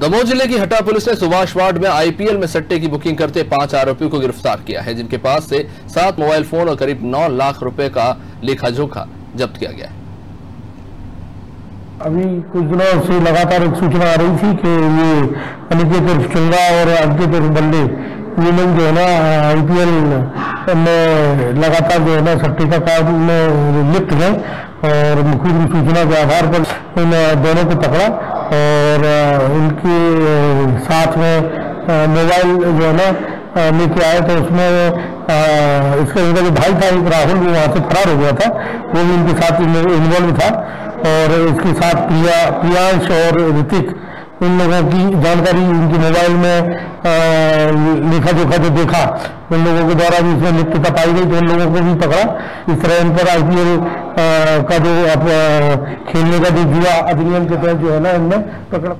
दमोह ज़िले की हटा पुलिस ने सुभाष वार्ड में आईपीएल में सट्टे की बुकिंग करते पाँच आरोपियों को गिरफ़्तार किया है, जिनके पास से सात मोबाइल फ़ोन और करीब नौ लाख रुपए का लेखा जोखा जब्त किया गया है। अभी कुछ दिनों से लगातार एक सूचना आ रही थी कि ये अनिकेत उर्फ़ चुंगा और अंकित उर्फ़ बल्ले ये लोग जो है ना, आईपीएल में लगातार जो है ना सट्टे का काम में लिप्त हैं और मुख्य सूचना के आधार पर इन दोनों को पकड़ा। और उनके साथ में मोबाइल जो है ना लेके आए थे, उसमें इसका इनका जो भाई था, एक राहुल भी वहाँ से फरार हो गया था, वो भी उनके साथ इन्वॉल्व था, और इसके साथ प्रिया, प्रियांश और ऋतिक इन लोगों की जानकारी उनके मोबाइल में लिखा जोखा जो देखा। उन लोगों के द्वारा भी इसमें लिप्तता पाई गई तो उन लोगों को भी पकड़ा। इस तरह इन पर आईपीएल का जो खेलने का जो जुआ अधिनियम के तहत जो है ना इनमें पकड़ा।